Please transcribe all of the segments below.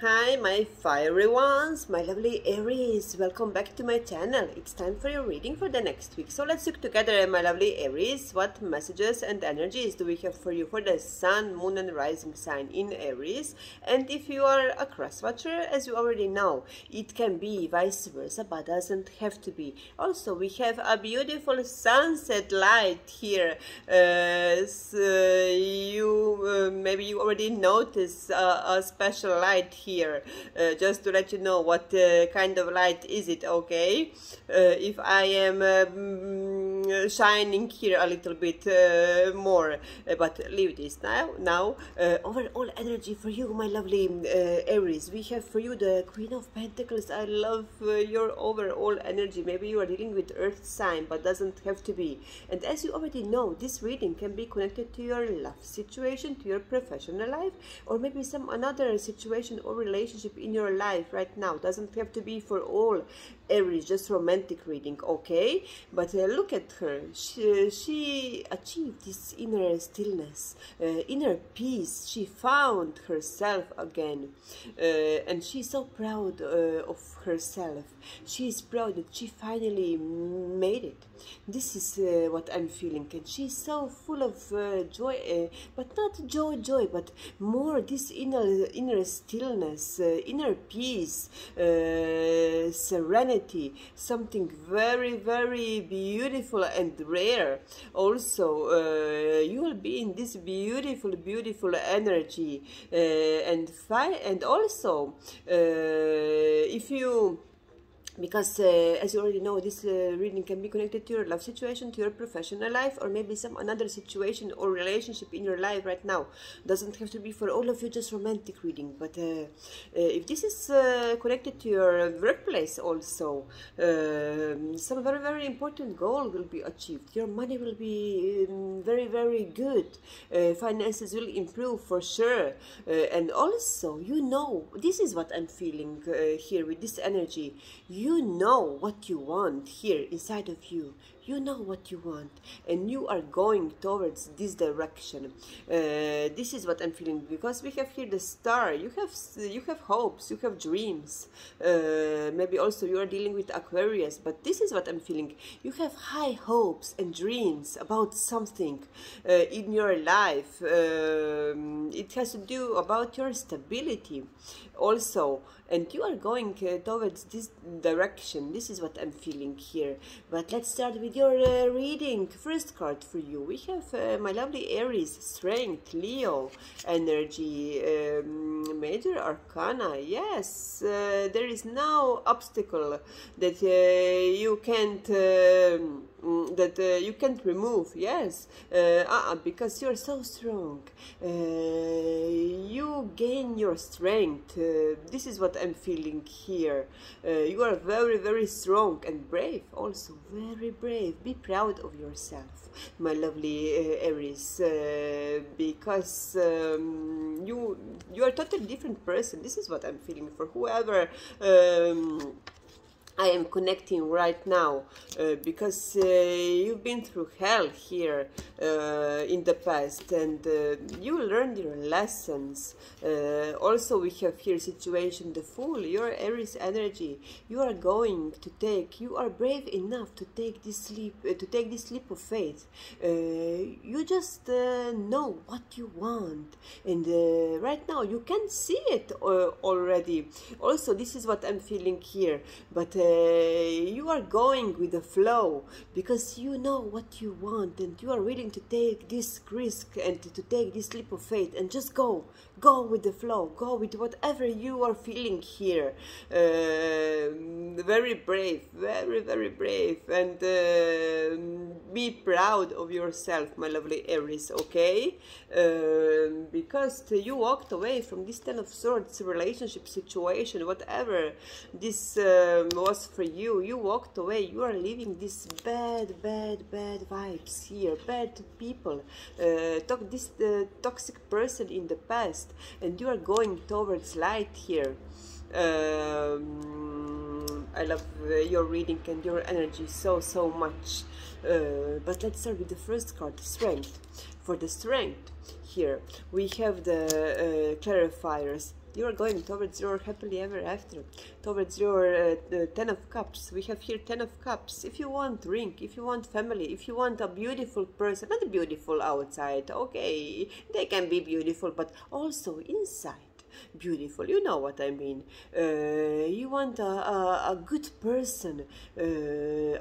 Hi my fiery ones, my lovely Aries, welcome back to my channel. It's time for your reading for the next week. So let's look together my lovely Aries, what messages and energies do we have for you for the sun, moon and rising sign in Aries. And if you are a cross watcher, as you already know, it can be vice versa, but doesn't have to be. Also, we have a beautiful sunset light here. Uh, so you uh, Maybe you already noticed a special light here here uh, just to let you know what uh, kind of light is it okay? Uh, if I am um, shining here a little bit uh, more. Uh, but leave this now now. Overall energy for you my lovely Aries. We have for you the Queen of Pentacles. I love your overall energy. Maybe you are dealing with earth sign but doesn't have to be. And as you already know this reading can be connected to your love situation to your professional life or maybe some another situation or relationship in your life right now. Doesn't have to be for all Aries just romantic reading okay? But uh, look at her. She, she achieved this inner stillness uh, inner peace. She found herself again uh, and she's so proud uh, of herself. She is proud that she finally made it this is uh, what I'm feeling and she's so full of uh, joy but not joy joy but more this inner inner stillness inner peace serenity something very, very beautiful and rare. Also, uh, you will be in this beautiful, beautiful energy, uh, and and also, uh, if you because uh, as you already know this uh, reading can be connected to your love situation to your professional life or maybe some another situation or relationship in your life right now. Doesn't have to be for all of you just romantic reading. But uh, uh if this is uh, connected to your workplace also um, some very very important goal will be achieved. Your money will be um, very very good. Uh, finances will improve for sure. And also you know this is what i'm feeling here with this energy. You you know what you want here inside of you you know what you want and you are going towards this direction. Uh, this is what i'm feeling because we have here the star. You have you have hopes you have dreams. Uh, maybe also you are dealing with aquarius but this is what i'm feeling. You have high hopes and dreams about something uh, in your life. Um, it has to do about your stability also and you are going uh, towards this direction. This is what i'm feeling here. But let's start with your uh, reading first card for you. We have uh, my lovely aries strength leo energy um, major arcana. Yes uh, there is no obstacle that uh, you can't um, Mm, that uh, you can't remove yes. Uh, uh, because you're so strong. Uh, you gain your strength. Uh, this is what i'm feeling here. Uh, you are very very strong and brave also. Very brave. Be proud of yourself my lovely aries. Because um, you you are a totally different person. This is what i'm feeling for whoever um, I am connecting right now uh, because uh, you've been through hell here uh, in the past and uh, you learned your lessons. Uh, also, we have here situation the fool, your Aries energy. You are going to take, you are brave enough to take this leap, uh, to take this leap of faith. you just know what you want, and right now you can see it already. Also, this is what I'm feeling here, but. Uh, you are going with the flow because you know what you want and you are willing to take this risk and to take this leap of faith and just go go with the flow go with whatever you are feeling here. Uh, very brave very very brave. And uh, be proud of yourself my lovely aries okay? Uh, because you walked away from this ten of swords relationship situation whatever this um, was for you you walked away. You are leaving this bad bad bad vibes here. Bad people. Uh, uh, toxic person in the past and you are going towards light here. Um, I love uh, your reading and your energy so so much. Uh, but let's start with the first card strength. For the strength here we have the uh, clarifiers you are going towards your happily ever after towards your uh, ten of cups. We have here ten of cups. If you want ring if you want family if you want a beautiful person not beautiful outside okay they can be beautiful but also inside beautiful. You know what I mean. Uh, you want a, a, a good person uh,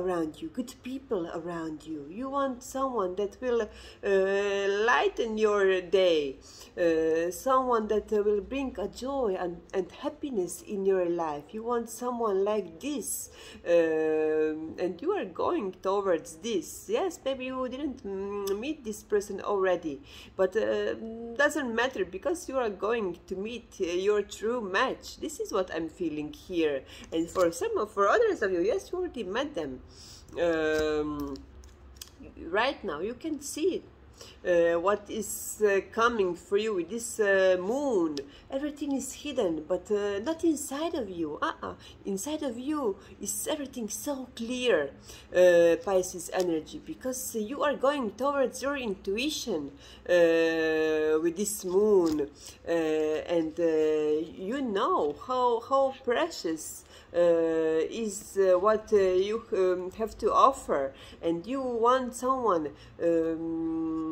around you, good people around you. You want someone that will uh, lighten your day, uh, someone that will bring a joy and, and happiness in your life. You want someone like this, um, and you are going towards this. Yes, maybe you didn't mm, meet this person already, but uh, doesn't matter because you are going to meet your true match. This is what I'm feeling here. And for some of, for others of you, yes, you already met them. Um, right now, you can see it uh, what is uh, coming for you with this uh, moon. Everything is hidden, but uh, not inside of you. Uh-uh. Inside of you is everything so clear, uh, Pisces energy, because you are going towards your intuition uh, with this moon, and you know how how precious is what you um, have to offer and you want someone um,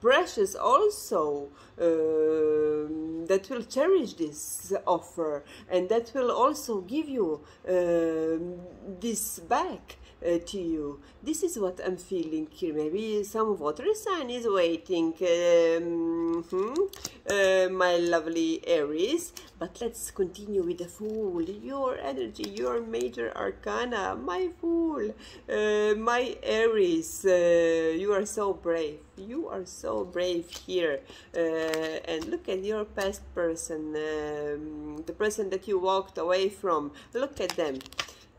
precious also um, that will cherish this offer and that will also give you um, this back uh, to you. This is what I'm feeling here. Maybe some water sign is waiting, um, hmm, uh, my lovely Aries. But let's continue with the Fool. Your energy, your major arcana, my Fool, uh, my Aries. Uh, you are so brave. You are so brave here. Uh, and look at your past person, um, the person that you walked away from. Look at them.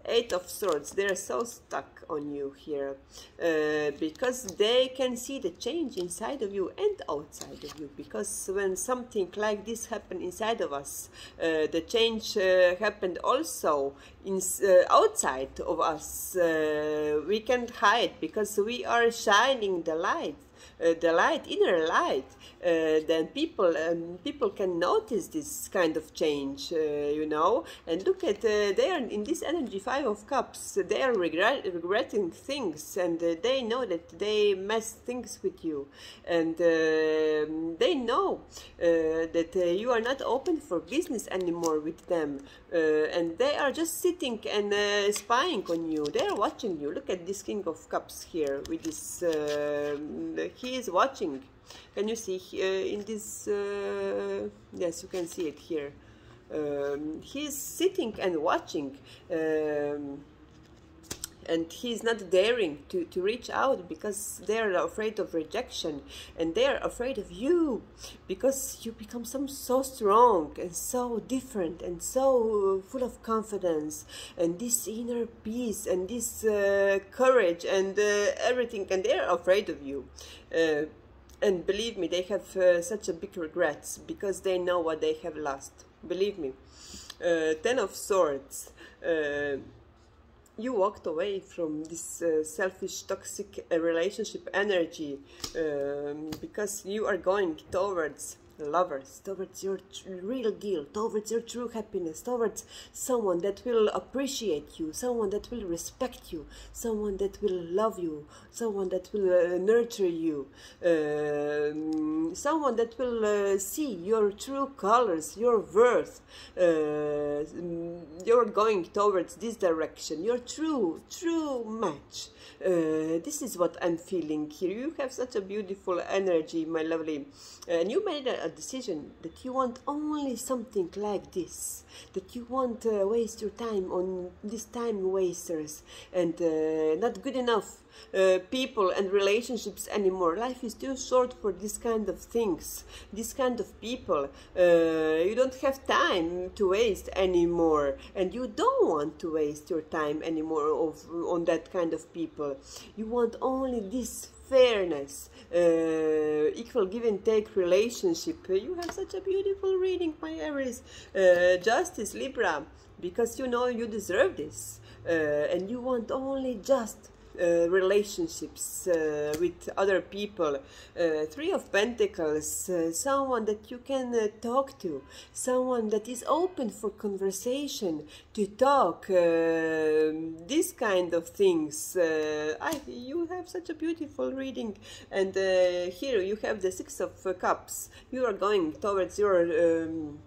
Eight of Swords, they're so stuck on you here uh, because they can see the change inside of you and outside of you. Because when something like this happened inside of us, uh, the change uh, happened also in, uh, outside of us. Uh, we can't hide because we are shining the light the light, inner light, uh, then people um, people can notice this kind of change, uh, you know. And look at they are in this energy five of cups. They are regret, regretting things, and they know that they mess things with you, and they know that you are not open for business anymore with them, and they are just sitting and spying on you. They are watching you. Look at this King of Cups here with this. Uh, he is watching. Can you see uh, in this uh, yes you can see it here. Um, is sitting and watching um, and he's not daring to, to reach out because they're afraid of rejection and they're afraid of you because you become some so strong and so different and so full of confidence and this inner peace and this uh, courage and uh, everything and they're afraid of you. Uh, and believe me they have uh, such a big regrets because they know what they have lost. Believe me. Uh, ten of swords. Uh, you walked away from this uh, selfish, toxic uh, relationship energy um, because you are going towards lovers, towards your real deal, towards your true happiness, towards someone that will appreciate you, someone that will respect you, someone that will love you, someone that will uh, nurture you, uh, someone that will uh, see your true colors, your worth. Uh, you're going towards this direction, your true, true match. Uh, this is what I'm feeling here. You have such a beautiful energy, my lovely. And you made a decision that you want only something like this, that you won't uh, waste your time on these time wasters and uh, not good enough uh, people and relationships anymore. Life is too short for this kind of things, this kind of people. Uh, you don't have time to waste anymore, and you don't want to waste your time anymore of, on that kind of people. You want only this fairness, uh, equal give and take relationship. You have such a beautiful reading, my Aries. Uh, justice, Libra, because you know you deserve this. Uh, and you want only just uh, relationships uh, with other people. Uh, three of Pentacles, uh, someone that you can uh, talk to, someone that is open for conversation, to talk, this kind of things. I, you have such a beautiful reading, and here you have the Six of Cups. You are going towards your um,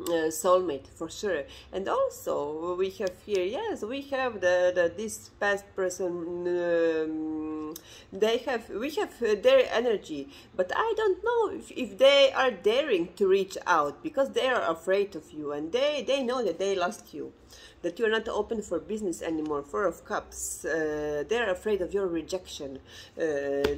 uh, soulmate for sure. And also we have here yes we have the, the this past person um, they have we have uh, their energy but i don't know if, if they are daring to reach out because they are afraid of you and they they know that they lost you that you're not open for business anymore four of cups uh, they're afraid of your rejection. Uh,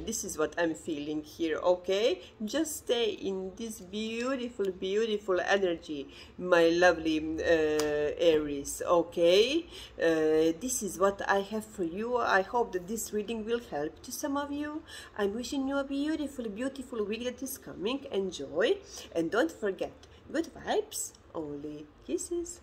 this is what i'm feeling here okay? Just stay in this beautiful beautiful energy my lovely uh, aries okay? Uh, this is what i have for you. I hope that this reading will help to some of you. I'm wishing you a beautiful beautiful week that is coming. Enjoy. And don't forget good vibes only kisses